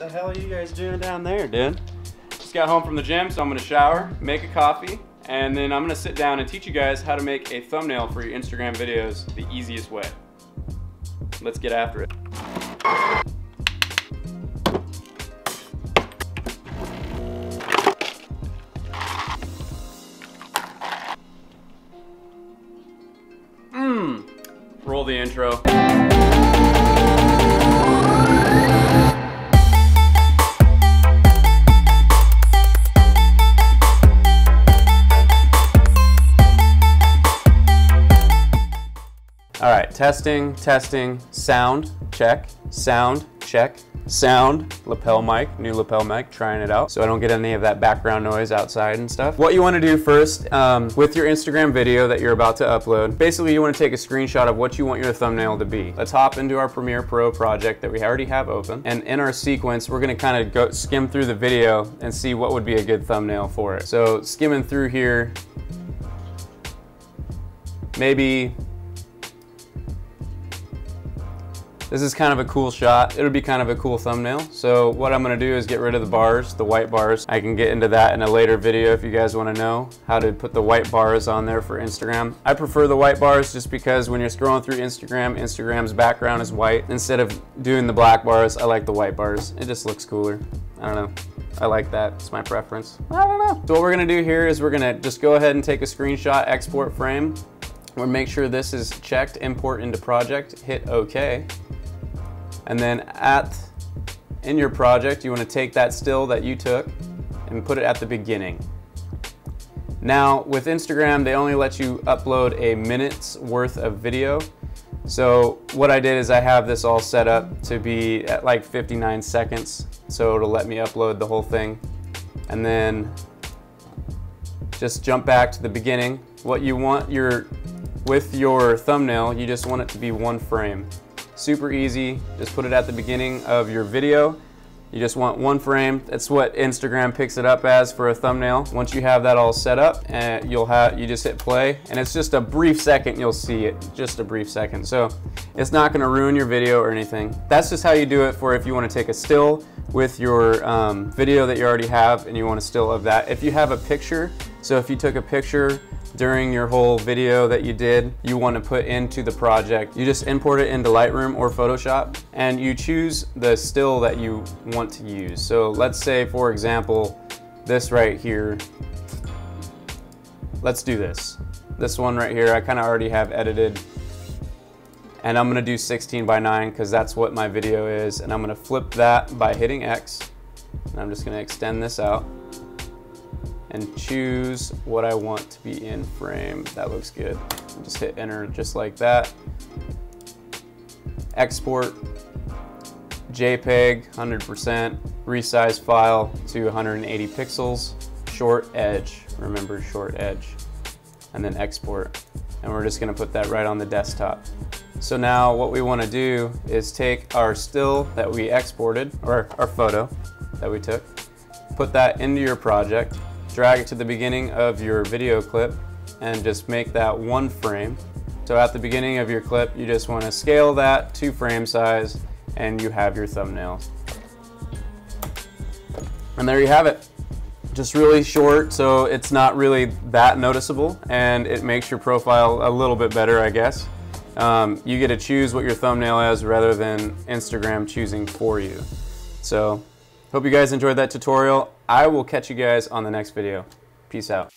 the hell are you guys doing down there, dude? Just got home from the gym, so I'm gonna shower, make a coffee, and then I'm gonna sit down and teach you guys how to make a thumbnail for your Instagram videos the easiest way. Let's get after it. Mmm. Roll the intro. Testing, testing, sound, check, sound, check, sound, lapel mic, new lapel mic, trying it out so I don't get any of that background noise outside and stuff. What you wanna do first um, with your Instagram video that you're about to upload, basically you wanna take a screenshot of what you want your thumbnail to be. Let's hop into our Premiere Pro project that we already have open. And in our sequence, we're gonna kind of go skim through the video and see what would be a good thumbnail for it. So skimming through here, maybe This is kind of a cool shot. It'll be kind of a cool thumbnail. So what I'm gonna do is get rid of the bars, the white bars. I can get into that in a later video if you guys wanna know how to put the white bars on there for Instagram. I prefer the white bars just because when you're scrolling through Instagram, Instagram's background is white. Instead of doing the black bars, I like the white bars. It just looks cooler. I don't know. I like that. It's my preference. I don't know. So what we're gonna do here is we're gonna just go ahead and take a screenshot, export frame. We'll make sure this is checked, import into project, hit OK. And then at, in your project, you wanna take that still that you took and put it at the beginning. Now, with Instagram, they only let you upload a minute's worth of video. So what I did is I have this all set up to be at like 59 seconds. So it'll let me upload the whole thing. And then just jump back to the beginning. What you want your, with your thumbnail, you just want it to be one frame. Super easy, just put it at the beginning of your video. You just want one frame. That's what Instagram picks it up as for a thumbnail. Once you have that all set up, and uh, you'll have you just hit play, and it's just a brief second you'll see it, just a brief second. So it's not going to ruin your video or anything. That's just how you do it for if you want to take a still with your um, video that you already have, and you want a still of that. If you have a picture, so if you took a picture during your whole video that you did, you want to put into the project. You just import it into Lightroom or Photoshop and you choose the still that you want to use. So let's say, for example, this right here. Let's do this. This one right here, I kind of already have edited and I'm gonna do 16 by 9 because that's what my video is and I'm gonna flip that by hitting X and I'm just gonna extend this out and choose what I want to be in frame. That looks good. Just hit enter just like that. Export JPEG 100%, resize file to 180 pixels, short edge, remember short edge, and then export. And we're just gonna put that right on the desktop. So now what we wanna do is take our still that we exported, or our photo that we took, put that into your project, drag it to the beginning of your video clip and just make that one frame. So at the beginning of your clip, you just want to scale that to frame size and you have your thumbnail. And there you have it. Just really short, so it's not really that noticeable and it makes your profile a little bit better, I guess. Um, you get to choose what your thumbnail is rather than Instagram choosing for you. So Hope you guys enjoyed that tutorial. I will catch you guys on the next video. Peace out.